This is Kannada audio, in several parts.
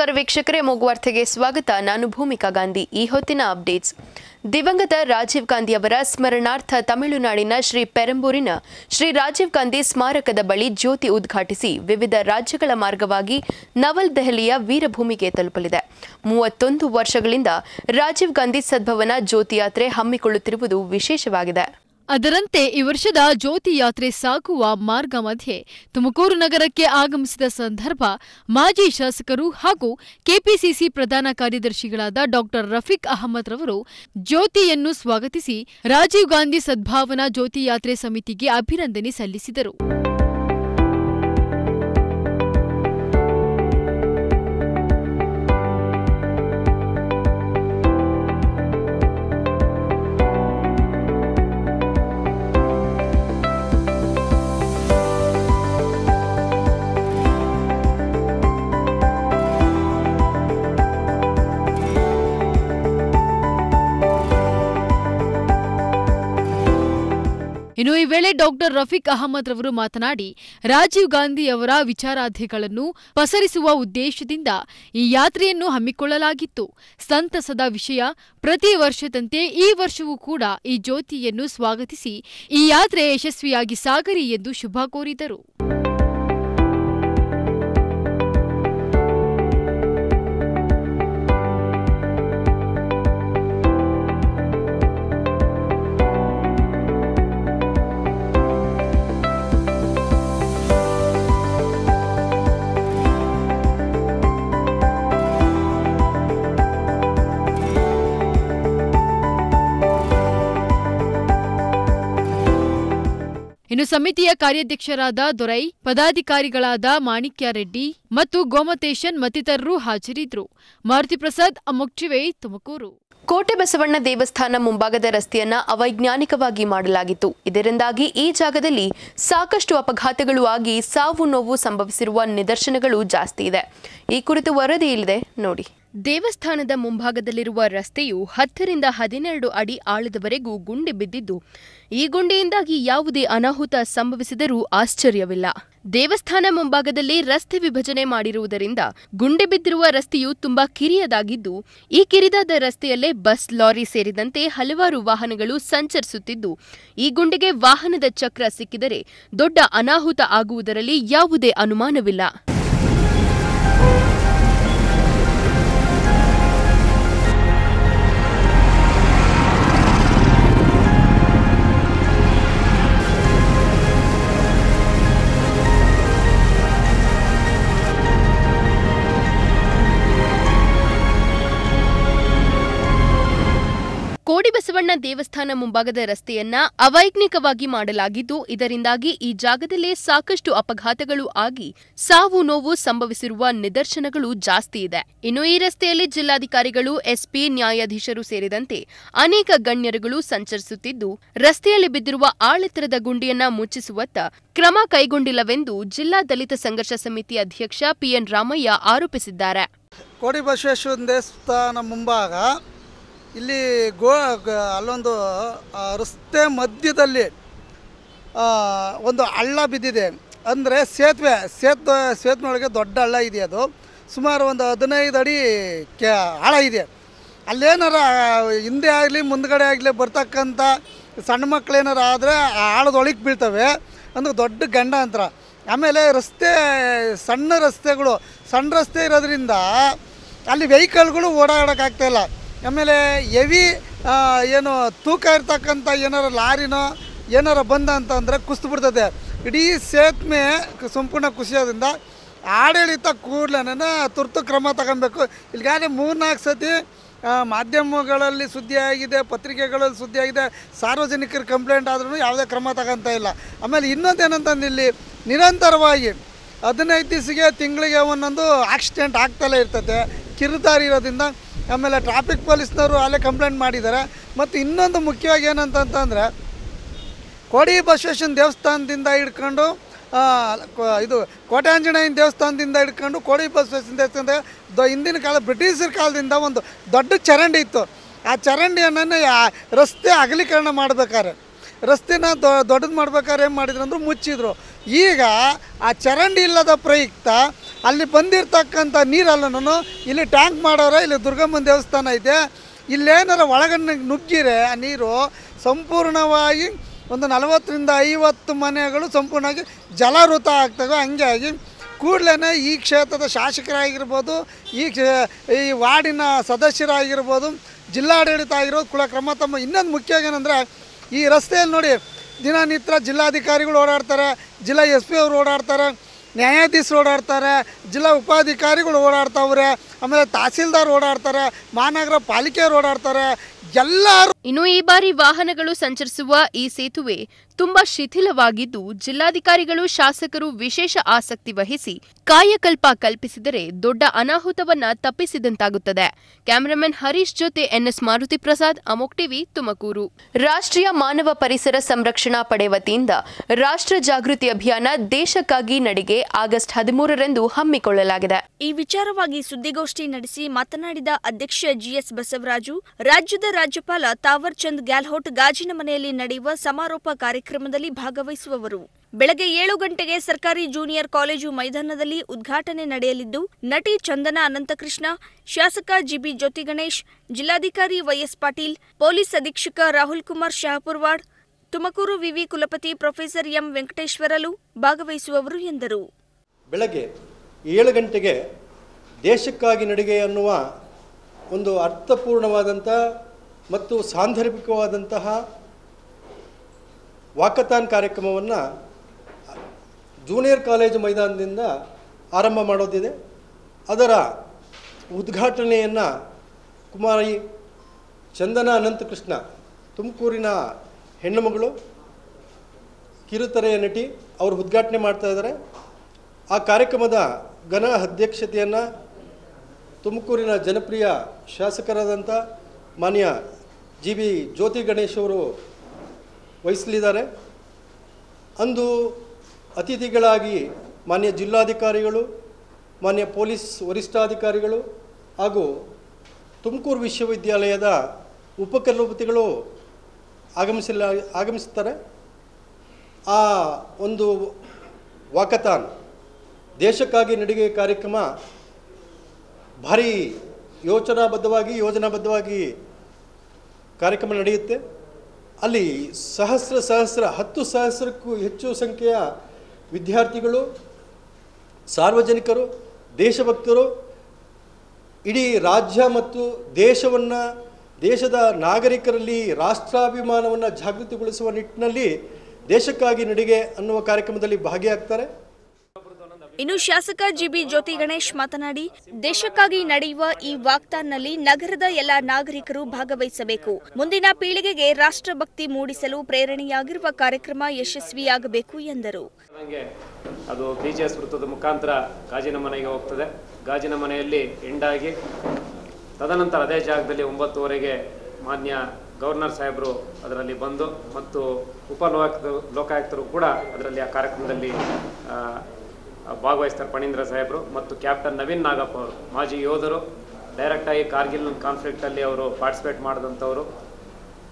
ನಮಸ್ಕಾರ ವೀಕ್ಷಕರೇ ಮೂಗುವಾರ್ತೆಗೆ ಸ್ವಾಗತ. ನಾನು ಭೂಮಿಕಾ ಗಾಂಧಿ. ಈ ಹೊತ್ತಿನ ಅಪ್ಡೇಟ್ಸ್. ದಿವಂಗತ ರಾಜೀವ್ ಗಾಂಧಿ ಅವರ ಸ್ಮರಣಾರ್ಥ ತಮಿಳುನಾಡಿನ ಶ್ರೀ ಪೆರಂಬೂರಿನ ಶ್ರೀ ರಾಜೀವ್ ಗಾಂಧಿ ಸ್ಮಾರಕದ ಬಳಿ ಜ್ಯೋತಿ ಉದ್ಘಾಟಿಸಿ ವಿವಿಧ ರಾಜ್ಯಗಳ ಮಾರ್ಗವಾಗಿ ನವಲ್ ದೆಹಲಿಯ ವೀರಭೂಮಿಗೆ ತಲುಪಲಿದೆ. ಮೂವತ್ತೊಂದು ವರ್ಷಗಳಿಂದ ರಾಜೀವ್ ಗಾಂಧಿ ಸದ್ಭವನ ಜ್ಯೋತಿ ಯಾತ್ರೆ ಹಮ್ಮಿಕೊಳ್ಳುತ್ತಿರುವುದು ವಿಶೇಷವಾಗಿದೆ. ಅದರಂತೆ ಈ ವರ್ಷದ ಜ್ಯೋತಿ ಯಾತ್ರೆ ಸಾಗುವ ಮಾರ್ಗ ಮಧ್ಯೆ ತುಮಕೂರು ನಗರಕ್ಕೆ ಆಗಮಿಸಿದ ಸಂದರ್ಭ ಮಾಜಿ ಶಾಸಕರು ಹಾಗೂ ಕೆಪಿಸಿಸಿ ಪ್ರಧಾನ ಕಾರ್ಯದರ್ಶಿಗಳಾದ ಡಾಕ್ಟರ್ ರಫೀಕ್ ಅಹಮದ್ ರವರು ಜ್ಯೋತಿಯನ್ನು ಸ್ವಾಗತಿಸಿ ರಾಜೀವ್ ಗಾಂಧಿ ಸದ್ಭಾವನಾ ಜ್ಯೋತಿ ಯಾತ್ರೆ ಸಮಿತಿಗೆ ಅಭಿನಂದನೆ ಸಲ್ಲಿಸಿದರು. ಇನ್ನು ಈ ವೇಳೆ ಡಾಕ್ಟರ್ ರಫೀಕ್ ಅಹಮದ್ ರವರು ಮಾತನಾಡಿ, ರಾಜೀವ್ ಗಾಂಧಿ ಅವರ ವಿಚಾರಾಧಿಗಳನ್ನು ಪಸರಿಸುವ ಉದ್ದೇಶದಿಂದ ಈ ಯಾತ್ರೆಯನ್ನು ಹಮ್ಮಿಕೊಳ್ಳಲಾಗಿತ್ತು. ಸಂತಸದ ವಿಷಯ, ಪ್ರತಿ ವರ್ಷದಂತೆ ಈ ವರ್ಷವೂ ಕೂಡ ಈ ಜ್ಯೋತಿಯನ್ನು ಸ್ವಾಗತಿಸಿ, ಈ ಯಾತ್ರೆ ಯಶಸ್ವಿಯಾಗಿ ಸಾಗರಿ ಎಂದು ಶುಭ ಕೋರಿದರು. ಸಮಿತಿಯ ಕಾರ್ಯಾಧ್ಯಕ್ಷರಾದ ದೊರೈ, ಪದಾಧಿಕಾರಿಗಳಾದ ಮಾಣಿಕ್ಯ ರೆಡ್ಡಿ ಮತ್ತು ಗೋಮತೇಶನ್ ಮತ್ತಿತರರು ಹಾಜರಿದ್ದರು. ಮಾರುತಿ ಪ್ರಸಾದ್ ಅಮೋಕ್ಷಿವೇ ತುಮಕೂರು. ಕೋಟೆ ಬಸವಣ್ಣ ದೇವಸ್ಥಾನ ಮುಂಭಾಗದ ರಸ್ತೆಯನ್ನ ಅವೈಜ್ಞಾನಿಕವಾಗಿ ಮಾಡಲಾಗಿತ್ತು. ಇದರಿಂದಾಗಿ ಈ ಜಾಗದಲ್ಲಿ ಸಾಕಷ್ಟು ಅಪಘಾತಗಳು ಆಗಿ ಸಾವು ನೋವು ಸಂಭವಿಸಿರುವ ನಿದರ್ಶನಗಳು ಜಾಸ್ತಿ ಇದೆ. ಈ ಕುರಿತು ವರದಿ ಇಲ್ಲಿದೆ, ನೋಡಿ. ದೇವಸ್ಥಾನದ ಮುಂಭಾಗದಲ್ಲಿರುವ ರಸ್ತೆಯು ಹತ್ತರಿಂದ ಹದಿನೆರಡು ಅಡಿ ಆಳದವರೆಗೂ ಗುಂಡಿ ಬಿದ್ದಿದ್ದು, ಈ ಗುಂಡಿಯಿಂದಾಗಿ ಯಾವುದೇ ಅನಾಹುತ ಸಂಭವಿಸಿದರೂ ಆಶ್ಚರ್ಯವಿಲ್ಲ. ದೇವಸ್ಥಾನ ಮುಂಭಾಗದಲ್ಲಿ ರಸ್ತೆ ವಿಭಜನೆ ಮಾಡಿರುವುದರಿಂದ ಗುಂಡಿ ಬಿದ್ದಿರುವ ರಸ್ತೆಯು ತುಂಬಾ ಕಿರಿಯದಾಗಿದ್ದು, ಈ ಕಿರಿದಾದ ರಸ್ತೆಯಲ್ಲೇ ಬಸ್, ಲಾರಿ ಸೇರಿದಂತೆ ಹಲವಾರು ವಾಹನಗಳು ಸಂಚರಿಸುತ್ತಿದ್ದು, ಈ ಗುಂಡಿಗೆ ವಾಹನದ ಚಕ್ರ ಸಿಕ್ಕಿದರೆ ದೊಡ್ಡ ಅನಾಹುತ ಆಗುವುದರಲ್ಲಿ ಯಾವುದೇ ಅನುಮಾನವಿಲ್ಲ. ದೇವಸ್ಥಾನ ಮುಂಭಾಗದ ರಸ್ತೆಯನ್ನ ಅವೈಜ್ಞಿಕವಾಗಿ ಮಾಡಲಾಗಿದ್ದು, ಇದರಿಂದಾಗಿ ಈ ಜಾಗದಲ್ಲೇ ಸಾಕಷ್ಟು ಅಪಘಾತಗಳು ಆಗಿ ಸಾವು ನೋವು ಸಂಭವಿಸಿರುವ ನಿದರ್ಶನಗಳು ಜಾಸ್ತಿ ಇದೆ. ಇನ್ನು ಈ ರಸ್ತೆಯಲ್ಲಿ ಜಿಲ್ಲಾಧಿಕಾರಿಗಳು, ಎಸ್ಪಿ, ನ್ಯಾಯಾಧೀಶರು ಸೇರಿದಂತೆ ಅನೇಕ ಗಣ್ಯರುಗಳು ಸಂಚರಿಸುತ್ತಿದ್ದು, ರಸ್ತೆಯಲ್ಲಿ ಬಿದ್ದಿರುವ ಆಳೆತ್ತರದ ಗುಂಡಿಯನ್ನ ಮುಚ್ಚಿಸುವತ್ತ ಕ್ರಮ ಕೈಗೊಂಡಿಲ್ಲವೆಂದು ಜಿಲ್ಲಾ ದಲಿತ ಸಂಘರ್ಷ ಸಮಿತಿ ಅಧ್ಯಕ್ಷ ಪಿಎನ್ ರಾಮಯ್ಯ ಆರೋಪಿಸಿದ್ದಾರೆ. ಕೋಡಿ ಬಸವೇಶ್ವರ ದೇವಸ್ಥಾನ ಮುಂಭಾಗ ಇಲ್ಲಿ ಗೋ, ಅಲ್ಲೊಂದು ರಸ್ತೆ ಮಧ್ಯದಲ್ಲಿ ಒಂದು ಹಳ್ಳ ಬಿದ್ದಿದೆ. ಅಂದರೆ ಸೇತುವೆ ಸೇತುವೆ, ಸೇತುವೆಯೊಳಗೆ ದೊಡ್ಡ ಹಳ್ಳ ಇದೆ ಅದು. ಸುಮಾರು ಒಂದು ಹದಿನೈದು ಅಡಿ ಕೆ, ಆಳ ಇದೆ. ಅಲ್ಲೇನಾರ, ಹಿಂದೆ ಆಗಲಿ, ಮುಂದ್ಗಡೆ ಆಗಲಿ ಬರ್ತಕ್ಕಂಥ ಸಣ್ಣ ಮಕ್ಕಳೇನಾರ ಆದರೆ ಆ ಆಳದೊಳಗೆ ಬೀಳ್ತವೆ. ಅಂದ್ರೆ ದೊಡ್ಡ ಗಂಡ ಅಂತರ. ಆಮೇಲೆ ರಸ್ತೆ, ಸಣ್ಣ ರಸ್ತೆಗಳು, ಸಣ್ಣ ರಸ್ತೆ ಇರೋದ್ರಿಂದ ಅಲ್ಲಿ ವೆಹಿಕಲ್ಗಳು ಓಡಾಡೋಕ್ಕಾಗ್ತಾಯಿಲ್ಲ ಆಮೇಲೆ ಎವಿ ಏನು ತೂಕ ಇರ್ತಕ್ಕಂಥ ಏನಾರ ಲಾರಿನೋ ಏನಾರ ಬಂದ ಅಂತಂದರೆ ಕುಸ್ತು ಬಿಡ್ತದೆ. ಇಡೀ ಸೇತುವೆ ಸಂಪೂರ್ಣ ಕುಸಿಯೋದ್ರಿಂದ ಆಡಳಿತ ಕೂಡಲೇ ತುರ್ತು ಕ್ರಮ ತಗೊಬೇಕು. ಇಲ್ಲಿಗಾಗಲೇ ಮೂರ್ನಾಲ್ಕು ಸತಿ ಮಾಧ್ಯಮಗಳಲ್ಲಿ ಸುದ್ದಿ ಆಗಿದೆ, ಪತ್ರಿಕೆಗಳಲ್ಲಿ ಸುದ್ದಿ ಆಗಿದೆ, ಸಾರ್ವಜನಿಕರ ಕಂಪ್ಲೇಂಟ್ ಆದ್ರೂ ಯಾವುದೇ ಕ್ರಮ ತಗೊಂತ ಇಲ್ಲ. ಆಮೇಲೆ ಇನ್ನೊಂದೇನಂತಂದು ಇಲ್ಲಿ, ನಿರಂತರವಾಗಿ ಹದಿನೈದು ದಿವಸಿಗೆ ತಿಂಗಳಿಗೆ ಒಂದೊಂದು ಆಕ್ಸಿಡೆಂಟ್ ಆಗ್ತಲೇ ಇರ್ತದೆ. ಕಿರುದಾರಿ ಇರೋದ್ರಿಂದ ಆಮೇಲೆ ಟ್ರಾಫಿಕ್ ಪೊಲೀಸ್ನವರು ಅಲ್ಲೇ ಕಂಪ್ಲೇಂಟ್ ಮಾಡಿದ್ದಾರೆ. ಮತ್ತು ಇನ್ನೊಂದು ಮುಖ್ಯವಾಗಿ ಏನಂತಂತಂದರೆ, ಕೋಡಿ ಬಸವೇಶ್ವನ ದೇವಸ್ಥಾನದಿಂದ ಹಿಡ್ಕೊಂಡು ಇದು ಕೋಟ್ಯಾಂಜನೇಯನ ದೇವಸ್ಥಾನದಿಂದ ಹಿಡ್ಕೊಂಡು ಕೋಡಿ ಬಸವೇಶ್ವನ ದೇವಸ್ಥಾನದ ದ, ಹಿಂದಿನ ಕಾಲ ಬ್ರಿಟಿಷರ ಕಾಲದಿಂದ ಒಂದು ದೊಡ್ಡ ಚರಂಡಿ ಇತ್ತು. ಆ ಚರಂಡಿಯನ್ನು ರಸ್ತೆ ಅಗಲೀಕರಣ ಮಾಡ್ಬೇಕಾದ್ರೆ ರಸ್ತೆನ ದೊಡ್ಡದು ಮಾಡ್ಬೇಕಾದ್ರೆ ಏನು ಮಾಡಿದ್ರು ಅಂದ್ರೆ ಮುಚ್ಚಿದ್ರು. ಈಗ ಆ ಚರಂಡಿ ಇಲ್ಲದ ಪ್ರಯುಕ್ತ ಅಲ್ಲಿ ಬಂದಿರ್ತಕ್ಕಂಥ ನೀರೆಲ್ಲನೂ ಇಲ್ಲಿ ಟ್ಯಾಂಕ್ ಮಾಡೋರೆ, ಇಲ್ಲಿ ದುರ್ಗಮ್ಮನ ದೇವಸ್ಥಾನ ಐತೆ ಇಲ್ಲೇನಾರ ಒಳಗಡೆ ನುಗ್ಗಿರೆ ಆ ನೀರು ಸಂಪೂರ್ಣವಾಗಿ ಒಂದು ನಲವತ್ತರಿಂದ ಐವತ್ತು ಮನೆಗಳು ಸಂಪೂರ್ಣವಾಗಿ ಜಲಾವೃತ ಆಗ್ತವೆ. ಆಗಿ ಕೂಡಲೇ ಈ ಕ್ಷೇತ್ರದ ಶಾಸಕರಾಗಿರ್ಬೋದು, ಈ ಈ ವಾರ್ಡಿನ ಸದಸ್ಯರಾಗಿರ್ಬೋದು, ಜಿಲ್ಲಾಡಳಿತ ಆಗಿರೋದು ಕೂಡ ಕ್ರಮ ತಮ್ಮ. ಇನ್ನೊಂದು ಮುಖ್ಯ ಏನಂದರೆ, ಈ ರಸ್ತೆಯಲ್ಲಿ ನೋಡಿ ದಿನನಿತ್ಯ ಜಿಲ್ಲಾಧಿಕಾರಿಗಳು ಓಡಾಡ್ತಾರೆ, ಜಿಲ್ಲಾ ಎಸ್ ಪಿ ಅವರು ಓಡಾಡ್ತಾರೆ. ನ್ಯಾಯಾಧೀಶರು ಓಡಾಡ್ತಾರೆ ಜಿಲ್ಲಾ ಉಪಾಧಿಕಾರಿಗಳು ಓಡಾಡ್ತಾವ್ರೆ ಆಮೇಲೆ ತಹಸೀಲ್ದಾರ್ ಓಡಾಡ್ತಾರೆ ಮಹಾನಗರ ಪಾಲಿಕೆಯವ್ರು ಓಡಾಡ್ತಾರೆ ಎಲ್ಲರೂ ಇನ್ನು ಈ ಬಾರಿ ವಾಹನಗಳು ಸಂಚರಿಸುವ ಈ ಸೇತುವೆ ತುಂಬಾ ಶಿಥಿಲವಾಗಿದ್ದು ಜಿಲ್ಲಾಧಿಕಾರಿಗಳು ಶಾಸಕರು ವಿಶೇಷ ಆಸಕ್ತಿ ವಹಿಸಿ ಕಾಯಕಲ್ಪ ಕಲ್ಪಿಸಿದರೆ ದೊಡ್ಡ ಅನಾಹುತವನ್ನ ತಪ್ಪಿಸಿದಂತಾಗುತ್ತದೆ. ಕ್ಯಾಮರಾಮನ್ ಹರೀಶ್ ಜೊತೆ ಎನ್ಎಸ್ ಮಾರುತಿ ಪ್ರಸಾದ್ ಅಮೋಕ್ ಟಿವಿ ತುಮಕೂರು. ರಾಷ್ಟ್ರೀಯ ಮಾನವ ಪರಿಸರ ಸಂರಕ್ಷಣಾ ಪಡೆ ವತಿಯಿಂದ ರಾಷ್ಟ್ರ ಜಾಗೃತಿ ಅಭಿಯಾನ ದೇಶಕ್ಕಾಗಿ ನಡಿಗೆ ಆಗಸ್ಟ್ ಹದಿಮೂರರಂದು ಹಮ್ಮಿಕೊಳ್ಳಲಾಗಿದೆ. ಈ ವಿಚಾರವಾಗಿ ಸುದ್ದಿಗೋಷ್ಠಿ ನಡೆಸಿ ಮಾತನಾಡಿದ ಅಧ್ಯಕ್ಷ ಜಿಎಸ್ ಬಸವರಾಜು ರಾಜ್ಯದ ರಾಜ್ಯಪಾಲ ತಾವರ್ ಚಂದ್ ಗ್ಯಾಲ್ಹೋಟ್ ಗಾಜಿನ ಮನೆಯಲ್ಲಿ ನಡೆಯುವ ಸಮಾರೋಪ ಕಾರ್ಯಕ್ರಮದಲ್ಲಿ ಭಾಗವಹಿಸುವವರು. ಬೆಳಗ್ಗೆ ಏಳು ಗಂಟೆಗೆ ಸರ್ಕಾರಿ ಜೂನಿಯರ್ ಕಾಲೇಜು ಮೈದಾನದಲ್ಲಿ ಉದ್ಘಾಟನೆ ನಡೆಯಲಿದ್ದು, ನಟಿ ಚಂದನ ಅನಂತಕೃಷ್ಣ, ಶಾಸಕ ಜಿಬಿ ಜ್ಯೋತಿ ಗಣೇಶ್ ಜಿಲ್ಲಾಧಿಕಾರಿ ವೈಎಸ್ ಪಾಟೀಲ್, ಪೊಲೀಸ್ ಅಧೀಕ್ಷಕ ರಾಹುಲ್ ಕುಮಾರ್ ಶಹಾಪುರ್ವಾಡ್, ತುಮಕೂರು ವಿವಿ ಕುಲಪತಿ ಪ್ರೊಫೆಸರ್ ಎಂ ವೆಂಕಟೇಶ್ವರಲು ಭಾಗವಹಿಸುವವರು ಎಂದರು. ಬೆಳಗ್ಗೆ ಏಳು ಗಂಟೆಗೆ ದೇಶಕ್ಕಾಗಿ ನಡಿಗೆ ಅನ್ನುವ ಒಂದು ಅರ್ಥಪೂರ್ಣವಾದಂಥ ಮತ್ತು ಸಾಂದರ್ಭಿಕವಾದಂತಹ ವಾಕತಾನ್ ಕಾರ್ಯಕ್ರಮವನ್ನು ಜೂನಿಯರ್ ಕಾಲೇಜು ಮೈದಾನದಿಂದ ಆರಂಭ ಮಾಡೋದಿದೆ. ಅದರ ಉದ್ಘಾಟನೆಯನ್ನು ಕುಮಾರಿ ಚಂದನ ಅನಂತಕೃಷ್ಣ, ತುಮಕೂರಿನ ಹೆಣ್ಣುಮಗಳು ಕಿರುತೆರೆಯ ನಟಿ ಅವರು ಉದ್ಘಾಟನೆ ಮಾಡ್ತಾ ಇದ್ದಾರೆ. ಆ ಕಾರ್ಯಕ್ರಮದ ಘನ ಅಧ್ಯಕ್ಷತೆಯನ್ನು ತುಮಕೂರಿನ ಜನಪ್ರಿಯ ಶಾಸಕರಾದಂಥ ಮಾನ್ಯ ಜಿ ಬಿ ಜ್ಯೋತಿ ಗಣೇಶ್ ಅವರು ವಹಿಸಲಿದ್ದಾರೆ. ಅಂದು ಅತಿಥಿಗಳಾಗಿ ಮಾನ್ಯ ಜಿಲ್ಲಾಧಿಕಾರಿಗಳು, ಮಾನ್ಯ ಪೊಲೀಸ್ ವರಿಷ್ಠಾಧಿಕಾರಿಗಳು ಹಾಗೂ ತುಮಕೂರು ವಿಶ್ವವಿದ್ಯಾಲಯದ ಉಪಕುಲಪತಿಗಳು ಆಗಮಿಸಲ ಆಗಮಿಸುತ್ತಾರೆ. ಆ ಒಂದು ವಾಕತಾನ್ ದೇಶಕ್ಕಾಗಿ ನಡಿಗೆ ಕಾರ್ಯಕ್ರಮ, ಭಾರಿ ಯೋಚನಾಬದ್ಧವಾಗಿ, ಯೋಜನಾಬದ್ಧವಾಗಿ ಕಾರ್ಯಕ್ರಮ ನಡೆಯುತ್ತೆ. ಅಲ್ಲಿ ಸಹಸ್ರ ಸಹಸ್ರ, ಹತ್ತು ಸಹಸ್ರಕ್ಕೂ ಹೆಚ್ಚು ಸಂಖ್ಯೆಯ ವಿದ್ಯಾರ್ಥಿಗಳು, ಸಾರ್ವಜನಿಕರು, ದೇಶಭಕ್ತರು ಇಡೀ ರಾಜ್ಯ ಮತ್ತು ದೇಶವನ್ನು, ದೇಶದ ನಾಗರಿಕರಲ್ಲಿ ರಾಷ್ಟ್ರಾಭಿಮಾನವನ್ನು ಜಾಗೃತಿಗೊಳಿಸುವ ನಿಟ್ಟಿನಲ್ಲಿ ದೇಶಕ್ಕಾಗಿ ನಡಿಗೆ ಅನ್ನುವ ಕಾರ್ಯಕ್ರಮದಲ್ಲಿ ಭಾಗಿಯಾಗ್ತಾರೆ. ಇನ್ನು ಶಾಸಕ ಜಿಬಿ ಜ್ಯೋತಿ ಗಣೇಶ್ ಮಾತನಾಡಿ, ದೇಶಕ್ಕಾಗಿ ನಡೆಯುವ ಈ ವಾಕ್ತಾನ್ನಲ್ಲಿ ನಗರದ ಎಲ್ಲ ನಾಗರಿಕರು ಭಾಗವಹಿಸಬೇಕು. ಮುಂದಿನ ಪೀಳಿಗೆಗೆ ರಾಷ್ಟ್ರಭಕ್ತಿ ಮೂಡಿಸಲು ಪ್ರೇರಣೆಯಾಗಿರುವ ಕಾರ್ಯಕ್ರಮ ಯಶಸ್ವಿಯಾಗಬೇಕು ಎಂದರು. ಅದು ಬಿಜೆಎಸ್ ವೃತ್ತದ ಮುಖಾಂತರ ಗಾಜಿನ ಮನೆಗೆ ಹೋಗ್ತದೆ. ಗಾಜಿನ ಮನೆಯಲ್ಲಿ ಎಂಡಾಗಿ, ತದನಂತರ ಅದೇ ಜಾಗದಲ್ಲಿ ಒಂಬತ್ತುವರೆಗೆ ಮಾನ್ಯ ಗವರ್ನರ್ ಸಾಹೇಬರು ಅದರಲ್ಲಿ ಬಂದು ಮತ್ತು ಉಪ ಲೋಕಾಯುಕ್ತ ಲೋಕಾಯುಕ್ತರು ಕೂಡ ಅದರಲ್ಲಿ ಆ ಕಾರ್ಯಕ್ರಮದಲ್ಲಿ ಭಾಗವಹಿಸ್ತಾರೆ ಪಣೀಂದ್ರ ಸಾಹೇಬರು ಮತ್ತು ಕ್ಯಾಪ್ಟನ್ ನವೀನ್ ನಾಗಪ್ಪ ಅವರು, ಮಾಜಿ ಯೋಧರು ಡೈರೆಕ್ಟಾಗಿ ಕಾರ್ಗಿಲ್ ಕಾನ್ಫ್ಲಿಕ್ಟಲ್ಲಿ ಅವರು ಪಾರ್ಟಿಸಿಪೇಟ್ ಮಾಡಿದಂಥವರು.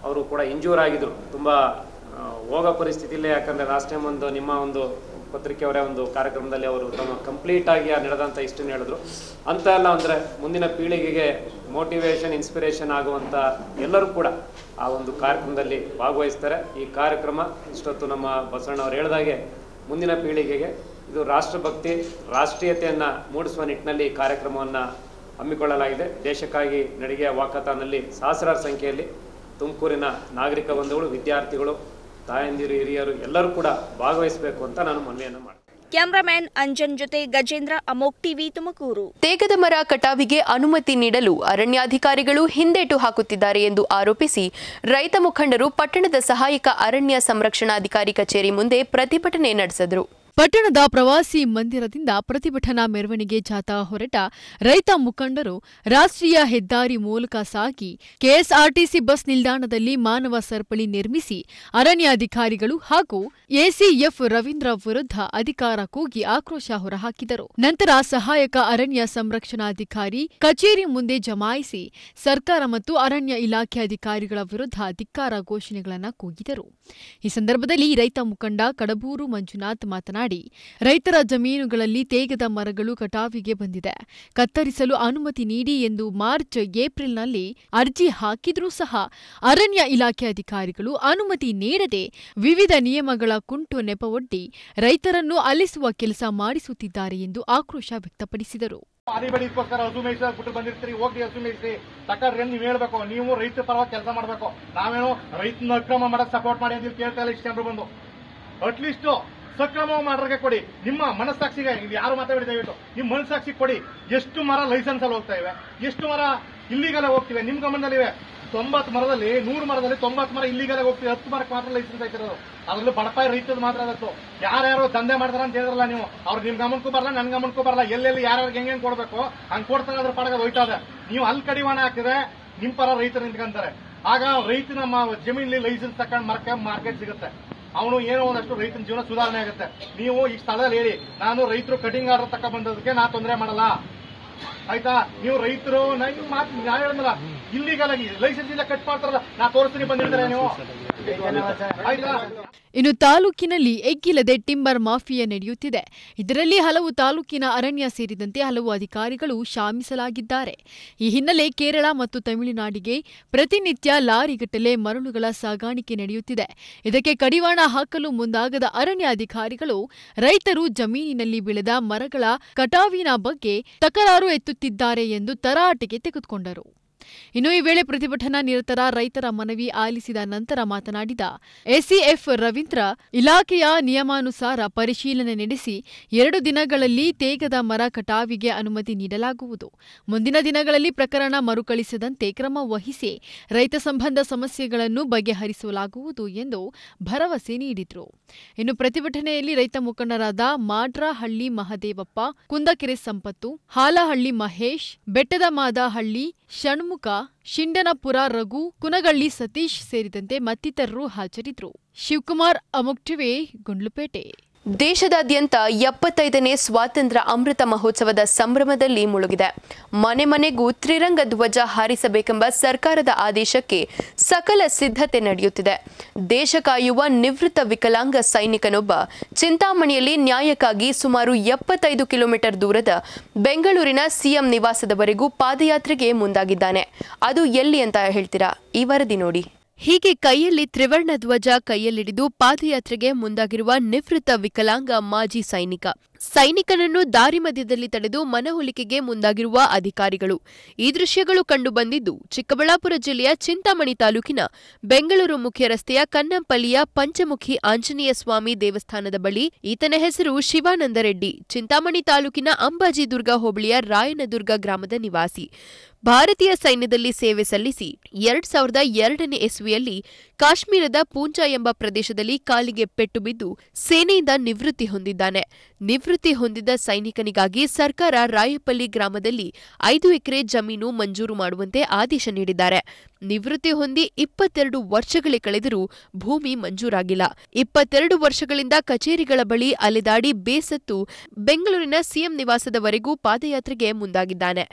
ಅವರು ಕೂಡ ಇಂಜೂರ್ ಆಗಿದ್ದರು ತುಂಬ ಹೋಗೋ ಪರಿಸ್ಥಿತಿಯಲ್ಲೇ, ಯಾಕಂದರೆ ಲಾಸ್ಟ್ ಟೈಮ್ ಒಂದು ನಿಮ್ಮ ಒಂದು ಪತ್ರಿಕೆಯವರೇ ಒಂದು ಕಾರ್ಯಕ್ರಮದಲ್ಲಿ ಅವರು ತಮ್ಮ ಕಂಪ್ಲೀಟಾಗಿ ಆ ನಡೆದಂಥ ಇಷ್ಟನ್ನು ಹೇಳಿದ್ರು. ಅಂತ ಎಲ್ಲ ಅಂದರೆ ಮುಂದಿನ ಪೀಳಿಗೆಗೆ ಮೋಟಿವೇಶನ್ ಇನ್ಸ್ಪಿರೇಷನ್ ಆಗುವಂಥ ಎಲ್ಲರೂ ಕೂಡ ಆ ಒಂದು ಕಾರ್ಯಕ್ರಮದಲ್ಲಿ ಭಾಗವಹಿಸ್ತಾರೆ. ಈ ಕಾರ್ಯಕ್ರಮ, ಇಷ್ಟೊತ್ತು ನಮ್ಮ ಬಸವಣ್ಣವ್ರು ಹೇಳಿದಾಗೆ ಮುಂದಿನ ಪೀಳಿಗೆಗೆ ಇದು ರಾಷ್ಟ್ರಭಕ್ತಿ ರಾಷ್ಟ್ರೀಯತೆಯನ್ನು ಮೂಡಿಸುವ ನಿಟ್ಟಿನಲ್ಲಿ ಕಾರ್ಯಕ್ರಮವನ್ನು ಹಮ್ಮಿಕೊಳ್ಳಲಾಗಿದೆ. ದೇಶಕ್ಕಾಗಿ ನಡಿಗೆಯ ವಾಕಥಾನಲ್ಲಿ ಸಹಸ್ರಾರು ಸಂಖ್ಯೆಯಲ್ಲಿ ತುಮಕೂರಿನ ನಾಗರಿಕ ಬಂಧುಗಳು ವಿದ್ಯಾರ್ಥಿಗಳು ತಾಯಂದಿರು ಹಿರಿಯರು ಎಲ್ಲರೂ ಕೂಡ ಭಾಗವಹಿಸಬೇಕು ಅಂತ ನಾನು ಮನವಿಯನ್ನು ಮಾಡ್ತೀನಿ. ಕ್ಯಾಮರಾಮ್ಯಾನ್ ಅಂಜನ್ ಜೊತೆ ಗಜೇಂದ್ರ ಅಮೋಕ್ ಟಿವಿ ತುಮಕೂರು. ತೇಗದ ಮರ ಕಟಾವಿಗೆ ಅನುಮತಿ ನೀಡಲು ಅರಣ್ಯಾಧಿಕಾರಿಗಳು ಹಿಂದೇಟು ಹಾಕುತ್ತಿದ್ದಾರೆ ಎಂದು ಆರೋಪಿಸಿ ರೈತ ಮುಖಂಡರು ಪಟ್ಟಣದ ಸಹಾಯಕ ಅರಣ್ಯ ಸಂರಕ್ಷಣಾಧಿಕಾರಿ ಕಚೇರಿ ಮುಂದೆ ಪ್ರತಿಭಟನೆ ನಡೆಸಿದರು. ಪಟ್ಟಣದ ಪ್ರವಾಸಿ ಮಂದಿರದಿಂದ ಪ್ರತಿಭಟನಾ ಮೆರವಣಿಗೆ ಜಾಥಾ ಹೊರಟ ರೈತ ಮುಖಂಡರು ರಾಷ್ಟ್ರೀಯ ಹೆದ್ದಾರಿ ಮೂಲಕ ಸಾಗಿ ಕೆಎಸ್ಆರ್ಟಿಸಿ ಬಸ್ ನಿಲ್ದಾಣದಲ್ಲಿ ಮಾನವ ಸರಪಳಿ ನಿರ್ಮಿಸಿ ಅರಣ್ಯಾಧಿಕಾರಿಗಳು ಹಾಗೂ ಎಸಿಎಫ್ ರವೀಂದ್ರ ವಿರುದ್ಧ ಅಧಿಕಾರ ಕೂಗಿ ಆಕ್ರೋಶ ಹೊರಹಾಕಿದರು. ನಂತರ ಸಹಾಯಕ ಅರಣ್ಯ ಸಂರಕ್ಷಣಾಧಿಕಾರಿ ಕಚೇರಿ ಮುಂದೆ ಜಮಾಯಿಸಿ ಸರ್ಕಾರ ಮತ್ತು ಅರಣ್ಯ ಇಲಾಖೆ ಅಧಿಕಾರಿಗಳ ವಿರುದ್ಧ ಧಿಕ್ಕಾರ ಘೋಷಣೆಗಳನ್ನು ಕೂಗಿದರು. ಈ ಸಂದರ್ಭದಲ್ಲಿ ರೈತ ಮುಖಂಡ ಕಡಬೂರು ಮಂಜುನಾಥ್ ಮಾತನಾಡಿ ಮಾತನಾಡಿ ರೈತರ ಜಮೀನುಗಳಲ್ಲಿ ತೇಗದ ಮರಗಳು ಕಟಾವಿಗೆ ಬಂದಿದೆ. ಕತ್ತರಿಸಲು ಅನುಮತಿ ನೀಡಿ ಎಂದು ಮಾರ್ಚ್, ಏಪ್ರಿಲ್ನಲ್ಲಿ ಅರ್ಜಿ ಹಾಕಿದ್ರೂ ಸಹ ಅರಣ್ಯ ಇಲಾಖೆ ಅಧಿಕಾರಿಗಳು ಅನುಮತಿ ನೀಡದೆ ವಿವಿಧ ನಿಯಮಗಳ ಕುಂಟು ನೆಪವೊಡ್ಡಿ ರೈತರನ್ನು ಅಲಿಸುವ ಕೆಲಸ ಮಾಡಿಸುತ್ತಿದ್ದಾರೆ ಎಂದು ಆಕ್ರೋಶ ವ್ಯಕ್ತಪಡಿಸಿದರು. ಬೆಳೆದಕ್ಕೋಸ್ಕರ ಹಸು ಮೇಯಿಸ ಬಿಟ್ಟು ಬಂದಿರ್ತೀರಿ ಹೋಗಿ ಹಸು ಮೇಯಿಸಿ ತಕರ್ರಿ ನೀವು ಹೇಳ್ಬೇಕು, ನೀವು ರೈತ ಪರವಾಗಿ ಕೆಲಸ ಮಾಡಬೇಕು. ನಾವೇನು ರೈತನ ಅಕ್ರಮ ಮಾಡಕ್ ಸಪೋರ್ಟ್ ಮಾಡಿ ಅಂತ ಕೇಳ್ತಾ ಇಲ್ಲ ಇಷ್ಟು ಜನರು ಬಂದು. ಅಟ್ಲೀಸ್ಟ್ ಸಕ್ರಮ ಮಾಡೋರಿಗೆ ಕೊಡಿ. ನಿಮ್ಮ ಮನಸ್ಸಾಕ್ಷಿಗೆ ಯಾರು ಮಾತಾಡಿ ದಯವಿಟ್ಟು. ನಿಮ್ಮ ಮನಸ್ಸಾಕ್ಷಿ ಕೊಡಿ. ಎಷ್ಟು ಮರ ಲೈಸೆನ್ಸ್ ಅಲ್ಲಿ ಹೋಗ್ತಾ ಇವೆ? ಎಷ್ಟು ಮರ ಇಲ್ಲಿಗೆಲ್ಲ ಹೋಗ್ತಿವೆ? ನಿಮ್ ಗಮನದಲ್ಲಿವೆ? ತೊಂಬತ್ತು ಮರದಲ್ಲಿ, ನೂರು ಮರದಲ್ಲಿ ತೊಂಬತ್ತು ಮರ ಇಲ್ಲಿಗೆಲ್ಲ ಹೋಗ್ತಿವೆ. ಹತ್ತು ಮರಕ್ಕೆ ಮಾತ್ರ ಲೈಸೆನ್ಸ್ ಆಯ್ತಿರೋದು ಅದರಲ್ಲೂ ಬಡಪಾಯಿ ರೈತದ ಮಾತ್ರ ಅದತ್ತು. ಯಾರ್ಯಾರು ದಂಧೆ ಮಾಡ್ತಾರ ಅಂತ ಹೇಳಿದ್ರಲ್ಲ ನೀವು. ಅವ್ರು ನಿಮ್ ಗಮನಕ್ಕೂ ಬರಲ್ಲ ನನ್ ಗಮನಕ್ಕೂ ಬರಲ್ಲ. ಎಲ್ಲೆಲ್ಲಿ ಯಾರ್ಯಾರು ಹೆಂಗೆ ಕೊಡ್ಬೇಕು? ಹಂಗ್ ಕೊಡ್ತಾರೆ ಅದ್ರ ಪಡಗ ಇದೆ ನೀವು ಅಲ್ಲಿ ಕಡಿವಾಣ ಹಾಕಿದ್ರೆ ನಿಮ್ ಪರ ರೈತರು ನಿಂತ್ಕೊಂತಾರೆ. ಆಗ ರೈತನ ನಮ್ಮ ಜಮೀನಲ್ಲಿ ಲೈಸೆನ್ಸ್ ತಕೊಂಡ್ ಮರಕ್ಕೆ ಮಾರ್ಕೆಟ್ ಸಿಗುತ್ತೆ. ಅವನು ಏನೋ ಒಂದಷ್ಟು ರೈತನ ಜೀವನ ಸುಧಾರಣೆ ಆಗುತ್ತೆ. ನೀವು ಈ ಸ್ಥಳದಲ್ಲಿ ಹೇಳಿ ನಾನು ರೈತರು ಕಟಿಂಗ್ ಆರ್ಡರ್ ತಕ್ಕ ಬಂದದಕ್ಕೆ ನಾ ತೊಂದರೆ ಮಾಡಲ್ಲ. ಆಯ್ತಾ? ನೀವು ರೈತರು ನಾನು ಮಾತು ನಾನು ಹೇಳಿದ್ನಲ್ಲ ಇಲ್ಲಿಗಲ್ ಆಗಿ ಲೈಸೆನ್ಸ್ ಇಲ್ಲ ಕಟ್ ಮಾಡ್ತಾರಲ್ಲ, ನಾ ತೋರಿಸ್ತೀನಿ ಬಂದಿರ್ತಾರೆ ನೀವು. ಇನ್ನು ತಾಲೂಕಿನಲ್ಲಿ ಎಗ್ಗಿಲ್ಲದೆ ಟಿಂಬರ್ ಮಾಫಿಯಾ ನಡೆಯುತ್ತಿದೆ. ಇದರಲ್ಲಿ ಹಲವು ತಾಲೂಕಿನ ಅರಣ್ಯ ಸೇರಿದಂತೆ ಹಲವು ಅಧಿಕಾರಿಗಳು ಶಾಮಿಸಲಾಗಿದ್ದಾರೆ. ಈ ಹಿನ್ನೆಲೆ ಕೇರಳ ಮತ್ತು ತಮಿಳುನಾಡಿಗೆ ಪ್ರತಿನಿತ್ಯ ಲಾರಿಗಟ್ಟಲೆ ಮರಳುಗಳ ಸಾಗಾಣಿಕೆ ನಡೆಯುತ್ತಿದೆ. ಇದಕ್ಕೆ ಕಡಿವಾಣ ಹಾಕಲು ಮುಂದಾಗದ ಅರಣ್ಯ ಅಧಿಕಾರಿಗಳು ರೈತರು ಜಮೀನಿನಲ್ಲಿ ಬೆಳೆದ ಮರಗಳ ಕಟಾವಿನ ಬಗ್ಗೆ ತಕರಾರು ಎತ್ತುತ್ತಿದ್ದಾರೆ ಎಂದು ತರಾಟೆಗೆ ತೆಗೆದುಕೊಂಡರು. ಇನ್ನು ಈ ವೇಳೆ ಪ್ರತಿಭಟನಾ ನಿರತರ ರೈತರ ಮನವಿ ಆಲಿಸಿದ ನಂತರ ಮಾತನಾಡಿದ ಎಸಿಎಫ್ ರವೀಂದ್ರ, ಇಲಾಖೆಯ ನಿಯಮಾನುಸಾರ ಪರಿಶೀಲನೆ ನಡೆಸಿ ಎರಡು ದಿನಗಳಲ್ಲಿ ತೇಗದ ಮರ ಕಟಾವಿಗೆ ಅನುಮತಿ ನೀಡಲಾಗುವುದು. ಮುಂದಿನ ದಿನಗಳಲ್ಲಿ ಪ್ರಕರಣ ಮರುಕಳಿಸದಂತೆ ಕ್ರಮ ವಹಿಸಿ ರೈತ ಸಂಬಂಧ ಸಮಸ್ಯೆಗಳನ್ನು ಬಗೆಹರಿಸಲಾಗುವುದು ಎಂದು ಭರವಸೆ ನೀಡಿದರು. ಇನ್ನು ಪ್ರತಿಭಟನೆಯಲ್ಲಿ ರೈತ ಮುಖಂಡರಾದ ಮಾಡ್ರಹಳ್ಳಿ ಮಹದೇವಪ್ಪ, ಕುಂದಕೆರೆ ಸಂಪತ್ತು, ಹಾಲಹಳ್ಳಿ ಮಹೇಶ್ ಬೆಟ್ಟದ ಮಾದಹಳ್ಳಿ ಷಣ್ಮುಖ ಶಿಂಡನಪುರ ರಘು ಕುನಗಳ್ಳಿ ಸತೀಶ್ ಸೇರಿದಂತೆ ಮತ್ತಿತರರು ಹಾಜರಿದ್ದರು. ಶಿವಕುಮಾರ್ ಅಮುಕ್ಟಿವೆ ಗುಂಡ್ಲುಪೇಟೆ. ದೇಶದಾದ್ಯಂತ ಎಪ್ಪತ್ತೈದನೇ ಸ್ವಾತಂತ್ರ್ಯ ಅಮೃತ ಮಹೋತ್ಸವದ ಸಂಭ್ರಮದಲ್ಲಿ ಮುಳುಗಿದೆ. ಮನೆ ಮನೆಗೂ ತ್ರಿರಂಗ ಧ್ವಜ ಹಾರಿಸಬೇಕೆಂಬ ಸರ್ಕಾರದ ಆದೇಶಕ್ಕೆ ಸಕಲ ಸಿದ್ಧತೆ ನಡೆಯುತ್ತಿದೆ. ದೇಶ ಕಾಯುವ ನಿವೃತ್ತ ವಿಕಲಾಂಗ ಸೈನಿಕನೊಬ್ಬ ಚಿಂತಾಮಣಿಯಲ್ಲಿ ನ್ಯಾಯಕ್ಕಾಗಿ ಸುಮಾರು ಎಪ್ಪತ್ತೈದು ಕಿಲೋಮೀಟರ್ ದೂರದ ಬೆಂಗಳೂರಿನ ಸಿಎಂ ನಿವಾಸದವರೆಗೂ ಪಾದಯಾತ್ರೆಗೆ ಮುಂದಾಗಿದ್ದಾನೆ. ಅದು ಎಲ್ಲಿ ಅಂತ ಹೇಳ್ತೀರಾ? ಈ ವರದಿ ನೋಡಿ. ಹೀಗೆ ಕೈಯಲ್ಲಿ ತ್ರಿವರ್ಣ ಧ್ವಜ ಕೈಯಲ್ಲಿಡಿದು ಪಾದಯಾತ್ರೆಗೆ ಮುಂದಾಗಿರುವ ನಿವೃತ್ತ ವಿಕಲಾಂಗ ಮಾಜಿ ಸೈನಿಕ. ಸೈನಿಕನನ್ನು ದಾರಿ ಮಧ್ಯದಲ್ಲಿ ತಡೆದು ಮನವೊಲಿಕೆಗೆ ಮುಂದಾಗಿರುವ ಅಧಿಕಾರಿಗಳು. ಈ ದೃಶ್ಯಗಳು ಕಂಡುಬಂದಿದ್ದು, ಚಿಕ್ಕಬಳ್ಳಾಪುರ ಜಿಲ್ಲೆಯ ಚಿಂತಾಮಣಿ ತಾಲೂಕಿನ ಬೆಂಗಳೂರು ಮುಖ್ಯ ರಸ್ತೆಯ ಕನ್ನಂಪಲ್ಲಿಯ ಪಂಚಮುಖಿ ಆಂಜನೇಯ ಸ್ವಾಮಿ ದೇವಸ್ಥಾನದ ಬಳಿ ಈತನ ಹೆಸರು ಶಿವಾನಂದ ರೆಡ್ಡಿ. ಚಿಂತಾಮಣಿ ತಾಲೂಕಿನ ಅಂಬಾಜಿದುರ್ಗ ಹೋಬಳಿಯ ರಾಯನದುರ್ಗ ಗ್ರಾಮದ ನಿವಾಸಿ. ಭಾರತೀಯ ಸೈನ್ಯದಲ್ಲಿ ಸೇವೆ ಸಲ್ಲಿಸಿ ಎರಡ್ ಸಾವಿರದ ಎರಡನೇ ಇಸ್ವಿಯಲ್ಲಿ ಕಾಶ್ಮೀರದ ಪೂಂಚಾ ಎಂಬ ಪ್ರದೇಶದಲ್ಲಿ ಕಾಲಿಗೆ ಪೆಟ್ಟು ಬಿದ್ದು ಸೇನೆಯಿಂದ ನಿವೃತ್ತಿ ಹೊಂದಿದ್ದಾನೆ. ಹೊಂದಿದ ಸೈನಿಕನಿಗಾಗಿ ಸರ್ಕಾರ ರಾಯಪಲ್ಲಿ ಗ್ರಾಮದಲ್ಲಿ ಐದು ಎಕರೆ ಜಮೀನು ಮಂಜೂರು ಮಾಡುವಂತೆ ಆದೇಶ ನೀಡಿದ್ದಾರೆ. ನಿವೃತ್ತಿ ಹೊಂದಿ ಇಪ್ಪತ್ತೆರಡು ವರ್ಷಗಳೇ ಕಳೆದರೂ ಭೂಮಿ ಮಂಜೂರಾಗಿಲ್ಲ. ಇಪ್ಪತ್ತೆರಡು ವರ್ಷಗಳಿಂದ ಕಚೇರಿಗಳ ಬಳಿ ಅಲೆದಾಡಿ ಬೇಸತ್ತು ಬೆಂಗಳೂರಿನ ಸಿಎಂ ನಿವಾಸದವರೆಗೂ ಪಾದಯಾತ್ರೆಗೆ ಮುಂದಾಗಿದ್ದಾನೆ.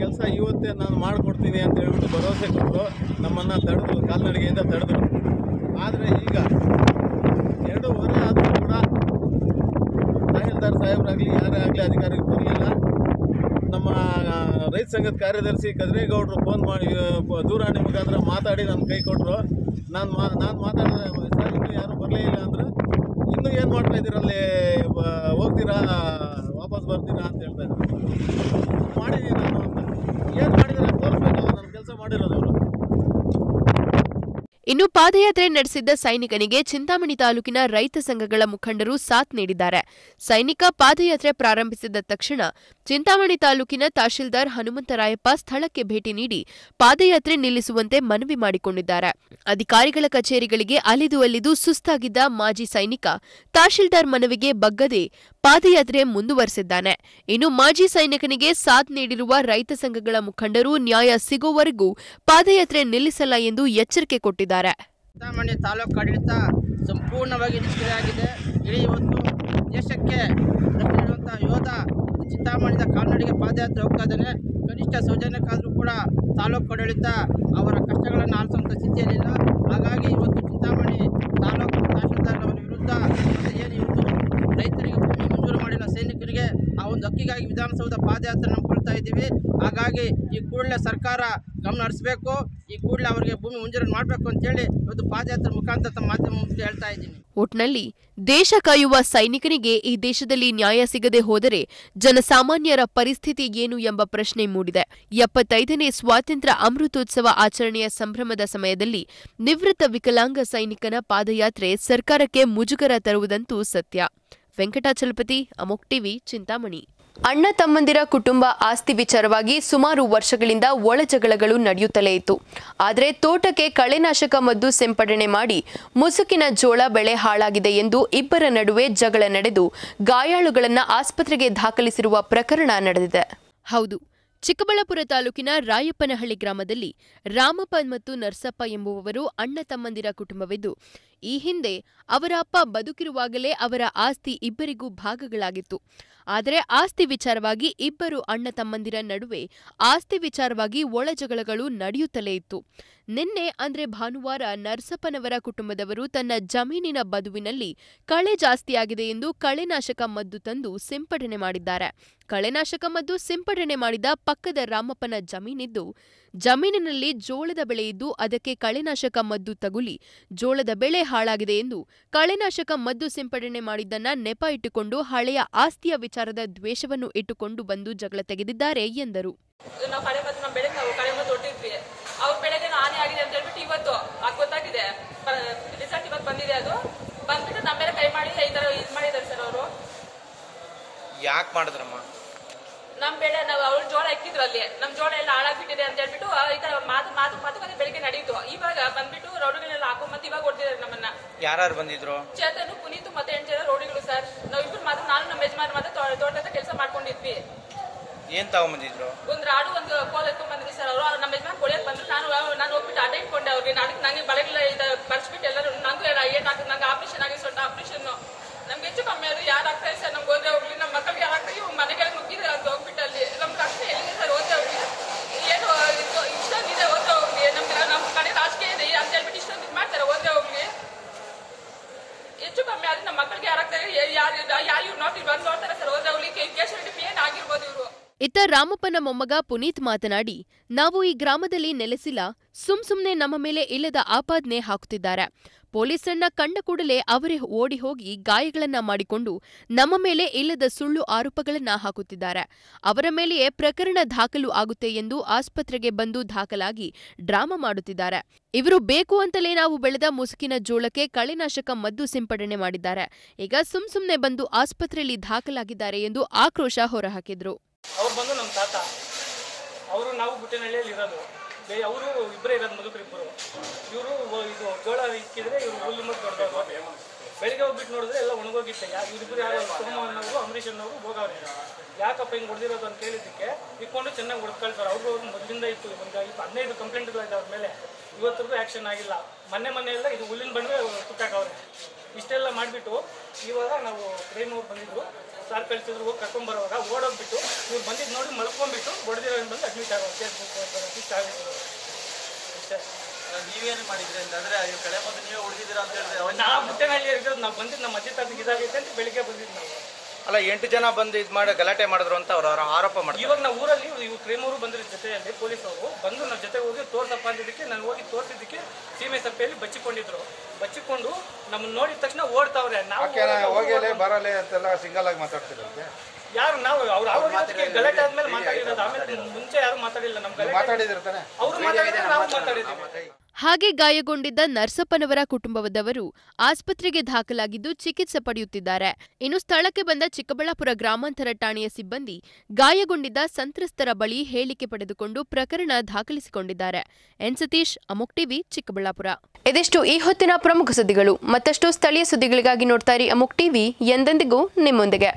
ಕೆಲಸ ಇವತ್ತೇ ನಾನು ಮಾಡಿಕೊಡ್ತೀನಿ ಅಂತ ಹೇಳ್ಬಿಟ್ಟು ಭರವಸೆ ಕೊಟ್ಟರು. ನಮ್ಮನ್ನು ತಡೆದು ಕಾಲ್ನಡಿಗೆಯಿಂದ ತಡೆದ್ರು. ಆದರೆ ಈಗ ಎರಡೂವರೆ ಆದರೂ ಕೂಡ ತಹಸೀಲ್ದಾರ್ ಸಾಹೇಬರಾಗಲಿ, ಯಾರೇ ಆಗಲಿ ಅಧಿಕಾರಿ ಬರಲಿಲ್ಲ. ನಮ್ಮ ರೈತ ಸಂಘದ ಕಾರ್ಯದರ್ಶಿ ಕದ್ರೇಗೌಡರು ಫೋನ್ ಮಾಡಿ ದೂರವಾಣಿ ಮುಖಾಂತರ ಮಾತಾಡಿ ನನ್ನ ಕೈ ಕೊಟ್ಟರು ನಾನು ಮಾ, ನಾನು ಮಾತಾಡಿದ್ರೆ ಸರ್ ಇನ್ನೂ ಯಾರೂ ಬರಲೇ ಇಲ್ಲ ಅಂದರೆ ಇನ್ನೂ ಏನು ಮಾಡ್ತಾ ಇದ್ದೀರಲ್ಲಿ ಅಲ್ಲಿ ಹೋಗ್ತೀರಾ, ವಾಪಸ್ ಬರ್ತೀರಾ ಅಂತ ಹೇಳ್ತಾ ಇದ್ದಾರೆ ಮಾಡಿದ್ದೀನಿ ನಾನು ಅಂತ. ಏನು ಮಾಡಿದರೆ? ತೋರಿಸ್ಬೇಕು ನನ್ನ ಕೆಲಸ ಮಾಡಿರೋದು ಇನ್ನು ಪಾದಯಾತ್ರೆ ನಡೆಸಿದ್ದ ಸೈನಿಕನಿಗೆ ಚಿಂತಾಮಣಿ ತಾಲೂಕಿನ ರೈತ ಸಂಘಗಳ ಮುಖಂಡರು ಸಾಥ್ ನೀಡಿದ್ದಾರೆ. ಸೈನಿಕ ಪಾದಯಾತ್ರೆ ಪ್ರಾರಂಭಿಸಿದ ತಕ್ಷಣ ಚಿಂತಾಮಣಿ ತಾಲೂಕಿನ ತಹಶೀಲ್ದಾರ್ ಹನುಮಂತರಾಯಪ್ಪ ಸ್ಥಳಕ್ಕೆ ಭೇಟಿ ನೀಡಿ ಪಾದಯಾತ್ರೆ ನಿಲ್ಲಿಸುವಂತೆ ಮನವಿ ಮಾಡಿಕೊಂಡಿದ್ದಾರೆ. ಅಧಿಕಾರಿಗಳ ಕಚೇರಿಗಳಿಗೆ ಅಲಿದು ಅಲಿದು ಸುಸ್ತಾಗಿದ್ದ ಮಾಜಿ ಸೈನಿಕ ತಹಶೀಲ್ದಾರ್ ಮನವಿಗೆ ಬಗ್ಗದೆ ಪಾದಯಾತ್ರೆ ಮುಂದುವರೆಸಿದ್ದಾನೆ. ಇನ್ನು ಮಾಜಿ ಸೈನಿಕನಿಗೆ ಸಾಥ್ ನೀಡಿರುವ ರೈತ ಸಂಘಗಳ ಮುಖಂಡರು ನ್ಯಾಯ ಸಿಗುವವರೆಗೂ ಪಾದಯಾತ್ರೆ ನಿಲ್ಲಿಸಲ್ಲ ಎಂದು ಎಚ್ಚರಿಕೆ ಕೊಟ್ಟಿದ್ದಾರೆ. ಚಿಂತಾಮಣಿ ತಾಲೂಕು ಆಡಳಿತ ಸಂಪೂರ್ಣವಾಗಿ ನಿಷ್ಕ್ರಿಯಾಗಿದೆ ಇಡೀ ಇವತ್ತು ದೇಶಕ್ಕೆ ಯೋಧ ಚಿಂತಾಮಣಿದ ಕಾಲ್ನಡಿಗೆ ಪಾದಯಾತ್ರೆ ಹೋಗ್ತಾ ಕನಿಷ್ಠ ಸೌಜನ್ಯಕ್ಕಾದರೂ ಕೂಡ ತಾಲೂಕು ಆಡಳಿತ ಅವರ ಕಷ್ಟಗಳನ್ನು ಆಲಿಸುವಂಥ ಸ್ಥಿತಿಯಲ್ಲಿಲ್ಲ. ಹಾಗಾಗಿ ಇವತ್ತು ಚಿಂತಾಮಣಿ ತಾಲೂಕು ತಹಶೀಲ್ದಾರ್ ವಿರುದ್ಧ ಏನು ಇವತ್ತು ರೈತರಿಗೆ ಭೂಮಿ ಮಂಜೂರು ಮಾಡಿಲ್ಲ ಸೈನಿಕರಿಗೆ ಆ ಒಂದು ಹಕ್ಕಿಗಾಗಿ ವಿಧಾನಸೌಧ ಪಾದಯಾತ್ರೆ ನಂಬಿಕೊಳ್ತಾ ಇದ್ದೀವಿ. ಹಾಗಾಗಿ ಈ ಕೂಡಲೇ ಸರ್ಕಾರ ಗಮನ ಹರಿಸಬೇಕು. ಈ ಕೂಡಲೇ ಅವರಿಗೆ ಭೂಮಿ ಮುಂಜಾನೆ ಮಾಡಬೇಕು ಅಂತೇಳಿ ಇವತ್ತು ಪಾದಯಾತ್ರೆ ಮುಖಾಂತರ ತಮ್ಮ ಮಾಧ್ಯಮ ಹೇಳ್ತಾ ಇದ್ದೀನಿ. ಒಟ್ನಲ್ಲಿ ದೇಶ ಕಾಯುವ ಸೈನಿಕನಿಗೆ ಈ ದೇಶದಲ್ಲಿ ನ್ಯಾಯ ಸಿಗದೆ ಹೋದರೆ ಜನಸಾಮಾನ್ಯರ ಪರಿಸ್ಥಿತಿ ಏನು ಎಂಬ ಪ್ರಶ್ನೆ ಮೂಡಿದೆ. ಎಪ್ಪತ್ತೈದನೇ ಸ್ವಾತಂತ್ರ್ಯ ಅಮೃತೋತ್ಸವ ಆಚರಣೆಯ ಸಂಭ್ರಮದ ಸಮಯದಲ್ಲಿ ನಿವೃತ್ತ ವಿಕಲಾಂಗ ಸೈನಿಕನ ಪಾದಯಾತ್ರೆ ಸರ್ಕಾರಕ್ಕೆ ಮುಜುಗರ ತರುವುದಂತೂ ಸತ್ಯ. ವೆಂಕಟಾಚಲಪತಿ, ಅಮೋಕ್ ಟಿವಿ, ಚಿಂತಾಮಣಿ. ಅಣ್ಣ ತಮ್ಮಂದಿರ ಕುಟುಂಬ ಆಸ್ತಿ ವಿಚಾರವಾಗಿ ಸುಮಾರು ವರ್ಷಗಳಿಂದ ಒಳಜಗಳಗಳು ನಡೆಯುತ್ತಲೇ ಇತ್ತು. ಆದರೆ ತೋಟಕ್ಕೆ ಕಳೆನಾಶಕ ಮದ್ದು ಸಿಂಪಡಣೆ ಮಾಡಿ ಮುಸುಕಿನ ಜೋಳ ಬೆಳೆ ಹಾಳಾಗಿದೆ ಎಂದು ಇಬ್ಬರ ನಡುವೆ ಜಗಳ ನಡೆದು ಗಾಯಾಳುಗಳನ್ನು ಆಸ್ಪತ್ರೆಗೆ ದಾಖಲಿಸಿರುವ ಪ್ರಕರಣ ನಡೆದಿದೆ. ಹೌದು, ಚಿಕ್ಕಬಳ್ಳಾಪುರ ತಾಲೂಕಿನ ರಾಯಪ್ಪನಹಳ್ಳಿ ಗ್ರಾಮದಲ್ಲಿ ರಾಮಪ್ಪ ಮತ್ತು ನರ್ಸಪ್ಪ ಎಂಬುವವರು ಅಣ್ಣ ತಮ್ಮಂದಿರ ಕುಟುಂಬವಿದ್ದು ಈ ಹಿಂದೆ ಅವರ ಅಪ್ಪ ಬದುಕಿರುವಾಗಲೇ ಅವರ ಆಸ್ತಿ ಇಬ್ಬರಿಗೂ ಭಾಗಗಳಾಗಿತ್ತು. ಆದರೆ ಆಸ್ತಿ ವಿಚಾರವಾಗಿ ಇಬ್ಬರು ಅಣ್ಣ ತಮ್ಮಂದಿರ ನಡುವೆ ಆಸ್ತಿ ವಿಚಾರವಾಗಿ ಒಳಜಗಳಗಳು ನಡೆಯುತ್ತಲೇ ಇತ್ತು. ನಿನ್ನೆ ಅಂದ್ರೆ ಭಾನುವಾರ ನರಸಪ್ಪನವರ ಕುಟುಂಬದವರು ತನ್ನ ಜಮೀನಿನ ಬದುವಿನಲ್ಲಿ ಕಳೆ ಜಾಸ್ತಿಯಾಗಿದೆ ಎಂದು ಕಳೆನಾಶಕ ಮದ್ದು ತಂದು ಸಿಂಪಡಣೆ ಮಾಡಿದ್ದಾರೆ. ಕಳೆನಾಶಕ ಮದ್ದು ಸಿಂಪಡಣೆ ಮಾಡಿದ ಪಕ್ಕದ ರಾಮಪ್ಪನ ಜಮೀನಿದ್ದು ಜಮೀನಿನಲ್ಲಿ ಜೋಳದ ಬೆಳೆ ಇದ್ದು ಅದಕ್ಕೆ ಕಳೆನಾಶಕ ಮದ್ದು ತಗುಲಿ ಜೋಳದ ಬೆಳೆ ಹಾಳಾಗಿದೆ ಎಂದು ಕಳೆನಾಶಕ ಮದ್ದು ಸಿಂಪಡಣೆ ಮಾಡಿದ್ದನ್ನ ನೆಪ ಇಟ್ಟುಕೊಂಡು ಹಳೆಯ ಆಸ್ತಿಯ ವಿಚಾರದ ದ್ವೇಷವನ್ನು ಇಟ್ಟುಕೊಂಡು ಬಂದು ಜಗಳ ತೆಗೆದಿದ್ದಾರೆ ಎಂದರು. ಯಾಕೆ ಮಾಡಿದ್ರಮ್ಮ? ನಮ್ಮ ಬೆಳೆ ನಾವು ಅವ್ರ ಜೋಳ ಇಕ್ಕಿದ್ರು ಅಲ್ಲಿ. ನಮ್ ಜೋಳ ಎಲ್ಲ ಹಾಳಾಗ್ಬಿಟ್ಟಿದೆ ಅಂತ ಹೇಳ್ಬಿಟ್ಟು ಈ ತರ ಮಾತು ಮಾತು ಮಾತುಕತೆ ಬೆಳಿಗ್ಗೆ ನಡೀತು. ಇವಾಗ ಬಂದ್ಬಿಟ್ಟು ರೌಡಿಗಳೆಲ್ಲ ಮತ್ತೆ ಇವಾಗ ಹೊಡ್ತಿದ್ದಾರೆ ನಮ್ಮನ್ನ. ಯಾರು ಬಂದಿದ್ರು? ಚೇತನು ಪುನೀತು ಮತ್ತೆ ಎಂಟು ಜನ ರೌಡಿಗಳು ಸರ್. ನಾವ್ ಇಬ್ರು ಮಾತ್ರ ನಾನು ನಮ್ಮ ಯಜಮಾನ್ ಮಾತ್ರ ತೋಟದ ಕೆಲಸ ಮಾಡ್ಕೊಂಡಿದ್ವಿ. ಏನ್ ತಗೊಂಬಂದಿದ್ರು? ಒಂದ್ ರಾಡು ಒಂದು ಕೋಲ್ ಎತ್ಕೊಂಡ್ ಬಂದ್ರಿ ಸರ್ ಅವರು. ನಮ್ಮ ಯಜಮಾನ್ ಕೊಳಿಯಕ್ ಬಂದ್ರು. ನಾನು ನಾನು ಹೋಗ್ಬಿಟ್ಟು ಆಟ ಇಟ್ಕೊಂಡೆ ಅವ್ರಿಗೆ. ನನಗೆ ನಂಗೆ ಬಳೆಗಳ ಬರ್ಸ್ಬಿಟ್ಟು ಎಲ್ಲರೂ ನಂಗೂ ಏನಾಗ್ತದೆ ನಂಗೆ ಆಪರೇಷನ್ ಆಗಿ ಸ್ವಲ್ಪ ಆಪರೇಷನ್ ನಮ್ಗೆ ಹೆಚ್ಚು ಕಮ್ಮಿ ಆದ್ರೆ ಯಾರು ಆಗ್ತಾರೆ ಸರ್. ನಮ್ಗೆ ಹೋದ್ರೆ ಹೋಗ್ಲಿ ನಮ್ಮ ಮಕ್ಕಳಿಗೆ ಯಾರು ಆಗ್ತಾರೆ ಇವ್ ಮನೆಗೆಲ್ಲ ನುಗ್ಗಿದ್ರೆ ಅಂತ ಹೋಗ್ಬಿಟ್ಟು ಅಲ್ಲಿ ನಮ್ಮ ರಕ್ತ ಎಲ್ಲಿದೆ ಸರ್ ಹೋದ್ರೆ ಹೋಗ್ಲಿ ಏನು ಇದು ಇಷ್ಟೊಂದಿದೆ ಹೋದ್ರೆ ಹೋಗ್ಲಿ ನಮ್ಗೆ ನಮ್ಮ ಕಡೆ ರಾಜಕೀಯ ಇದೆ ಅಂತ ಹೇಳ್ಬಿಟ್ಟು ಇಷ್ಟೊಂದು ಇದು ಮಾಡ್ತಾರೆ ಹೋದ್ರೆ ಹೋಗ್ಲಿ ಆದ್ರೆ ನಮ್ಮ ಮಕ್ಕಳಿಗೆ ಯಾರಾಗ್ತಾರೆ ಯಾರು ಯಾರು ಇವ್ರು ನೋಡ್ತೀವಿ ಬಂದು ನೋಡ್ತಾರೆ ಸರ್. ಹೋದ್ರೆ ಹೋಗ್ಲಿ ಕೇಶವ ಏನ್ ಆಗಿರ್ಬೋದು ಇವರು. ಇತ್ತ ರಾಮಪ್ಪನ ಮೊಮ್ಮಗ ಪುನೀತ್ ಮಾತನಾಡಿ, ನಾವು ಈ ಗ್ರಾಮದಲ್ಲಿ ನೆಲೆಸಿಲ್ಲ, ಸುಮ್ ಸುಮ್ನೆ ನಮ್ಮ ಮೇಲೆ ಇಲ್ಲದ ಆಪಾದನೆ ಹಾಕುತ್ತಿದ್ದಾರೆ. ಪೊಲೀಸರನ್ನ ಕಂಡ ಕೂಡಲೇ ಅವರೇ ಓಡಿ ಹೋಗಿ ಗಾಯಗಳನ್ನ ಮಾಡಿಕೊಂಡು ನಮ್ಮ ಮೇಲೆ ಇಲ್ಲದ ಸುಳ್ಳು ಆರೋಪಗಳನ್ನ ಹಾಕುತ್ತಿದ್ದಾರೆ. ಅವರ ಮೇಲೆಯೇ ಪ್ರಕರಣ ದಾಖಲು ಆಗುತ್ತೆ ಎಂದು ಆಸ್ಪತ್ರೆಗೆ ಬಂದು ದಾಖಲಾಗಿ ಡ್ರಾಮಾ ಮಾಡುತ್ತಿದ್ದಾರೆ. ಇವರು ಬೇಕು ಅಂತಲೇ ನಾವು ಬೆಳೆದ ಮುಸುಕಿನ ಜೋಳಕ್ಕೆ ಕಳೆನಾಶಕ ಮದ್ದು ಸಿಂಪಡಣೆ ಮಾಡಿದ್ದಾರೆ. ಈಗ ಸುಮ್ ಸುಮ್ನೆ ಬಂದು ಆಸ್ಪತ್ರೆಯಲ್ಲಿ ದಾಖಲಾಗಿದ್ದಾರೆ ಎಂದು ಆಕ್ರೋಶ ಹೊರಹಾಕಿದ್ರು. ಅವ್ರು ಬಂದು ನಮ್ಮ ತಾತ, ಅವರು ನಾವು ಗುಟ್ಟೆನಹಳ್ಳಿಯಲ್ಲಿ ಇರೋದು. ಬೇ, ಅವರು ಇಬ್ಬರೇ ಇರೋದು ಮದುಕರಿಬ್ಬರು ಇಬ್ಬರು ಇವರು ಇದು ಜೋಳ ಇಕ್ಕಿದ್ರೆ ಇವರು ಹುಲ್ಲು ಮತ್ತು ದೊಡ್ಡದವರು ಬೆಳಿಗ್ಗೆ ಹೋಗ್ಬಿಟ್ಟು ನೋಡಿದ್ರೆ ಎಲ್ಲ ಒಣಗೋಗಿತ್ತೆ. ಯಾ ಇವರಿಬ್ಬರು ಯಾರು ಸೋಮಣ್ಣವರು ಅಂಬರೀಷ್ ಅನ್ನೋರು ಹೋಗವ್ರೆ. ಯಾಕಪ್ಪ ಹಿಂಗೆ ಹೊಡೆದಿರೋದು ಅಂತ ಕೇಳಿದ್ದಕ್ಕೆ ಇಟ್ಕೊಂಡು ಚೆನ್ನಾಗಿ ಹೊಡ್ಕೊಳ್ತಾರೆ. ಅವ್ರಿಗೂ ಅವ್ರು ಮೊದಲಿಂದ ಇತ್ತು ಒಂದು ಇಪ್ಪ ಹದಿನೈದು ಕಂಪ್ಲೇಂಟ್ಗಳಿದೆ ಅವ್ರ ಮೇಲೆ. ಇವತ್ತಿಗೂ ಆ್ಯಕ್ಷನ್ ಆಗಿಲ್ಲ. ಮೊನ್ನೆ ಮೊನ್ನೆ ಎಲ್ಲ ಇದು ಹುಲ್ಲಿನ ಬಂದರೆ ತುಟ್ಟಾಕವ್ರೆ ಇಷ್ಟೆಲ್ಲ ಮಾಡಿಬಿಟ್ಟು ಇವಾಗ ನಾವು ಪ್ರೇಮ್ ಅವ್ರು ಬಂದಿದ್ರು. ಸಾರ್ ಕಳಿಸಿದ್ರು ಹೋಗಿ ಕರ್ಕೊಂಬರುವಾಗ ಓಡೋಗ್ಬಿಟ್ಟು ಇವ್ರು ಬಂದಿದ್ದು ನೋಡಿ ಮಲ್ಕೊಂಡ್ಬಿಟ್ಟು ಹೊಡೆದಿರೋ ಬಂದು ಅಡ್ಮಿಟ್ ಆಗೋ ಕೇಸ್ ಇಷ್ಟ ಆಗಿತ್ತು ಅಷ್ಟೇ. ನೀವೇನು ಮಾಡಿದ್ರಿ ಅಂತಂದ್ರೆ ಅಯ್ಯೋ ಕಳೆ ಮೊದಲು ನೀವೇ ಉಳಿದಿದ್ದೀರಾ ಅಂತ ಹೇಳಿದ್ರೆ ನಾವು ಮುಟ್ಟೆನಲ್ಲಿ ಇರೋದು ನಾವು ಬಂದಿದ್ದು ನಮ್ಮ ಅಜ್ಜಿ ತಾತಿಗೆ ಇದಾಗೈತೆ ಅಂತ ಬೆಳಿಗ್ಗೆ ಬಂದಿದ್ದು ನಾವು. ಅಲ್ಲ ಎಂಟು ಜನ ಬಂದು ಇದು ಮಾಡಿ ಗಲಾಟೆ ಮಾಡಿದ್ರು ಅಂತ ಅವ್ರು ಆರೋಪ ಮಾಡ್ತಾರೆ ಇವಾಗ ನಾವು ಊರಲ್ಲಿ ಇವ್ರು ಕ್ರೇಮೂರು ಬಂದ್ರ ಜೊತೆಯಲ್ಲಿ ಪೊಲೀಸ್ ಅವರು ಬಂದು ನಮ್ಮ ಜೊತೆ ಹೋಗಿ ತೋರ್ಸಪ್ಪ ಅಂದಿದ್ದಕ್ಕೆ ನಾನು ಹೋಗಿ ತೋರಿಸಿದ್ದಕ್ಕೆ ಸೀಮೆ ಸಪ್ಪೆಯಲ್ಲಿ ಬಚ್ಚಿಕೊಂಡಿದ್ರು ಬಚ್ಚಿಕೊಂಡು ನಮ್ಮನ್ನ ನೋಡಿದ ತಕ್ಷಣ ಓಡ್ತಾವ್ರೆ ನಾವು ಹೋಗಲೇ ಬರಲೇ ಅಂತೆಲ್ಲ ಸಿಂಗಲ್ ಆಗಿ ಮಾತಾಡ್ತಿರಂತೆ ಯಾರು ನಾವು ಅವ್ರು ಅವ್ರ ಗಲಾಟೆ ಆದ್ಮೇಲೆ ಮಾತಾಡಿರೋದು ಆಮೇಲೆ ಮುಂಚೆ ಯಾರು ಮಾತಾಡಿಲ್ಲ ನಮ್ಗೆ ಮಾತಾಡಿದಿರ್ತಾನೆ ಮಾತಾಡಿದಿರ ತಾನೆ ಅವ್ರು ಮಾತಾಡಿದ್ರೆ ನಾವು ಮಾತಾಡಿದ್ದೀವಿ ಹಾಗೆ ಗಾಯಗೊಂಡಿದ್ದ ನರ್ಸಪ್ಪನವರ ಕುಟುಂಬದವರು ಆಸ್ಪತ್ರೆಗೆ ದಾಖಲಾಗಿದ್ದು ಚಿಕಿತ್ಸೆ ಪಡೆಯುತ್ತಿದ್ದಾರೆ. ಇನ್ನು ಸ್ಥಳಕ್ಕೆ ಬಂದ ಚಿಕ್ಕಬಳ್ಳಾಪುರ ಗ್ರಾಮಾಂತರ ಠಾಣೆಯ ಸಿಬ್ಬಂದಿ ಗಾಯಗೊಂಡಿದ್ದ ಸಂತ್ರಸ್ತರ ಬಳಿ ಹೇಳಿಕೆ ಪಡೆದುಕೊಂಡು ಪ್ರಕರಣ ದಾಖಲಿಸಿಕೊಂಡಿದ್ದಾರೆ. ಎನ್ ಸತೀಶ್, ಅಮುಕ್ ಟಿವಿ ಚಿಕ್ಕಬಳ್ಳಾಪುರ. ಇದಿಷ್ಟು ಈ ಹೊತ್ತಿನ ಪ್ರಮುಖ ಸುದ್ದಿಗಳು. ಮತ್ತಷ್ಟು ಸ್ಥಳೀಯ ಸುದ್ದಿಗಳಿಗಾಗಿ ನೋಡ್ತಾ ಇರಿ ಅಮುಕ್ ಟಿವಿ ಎಂದೆಂದಿಗೂ ನಿಮ್ಮೊಂದಿಗೆ.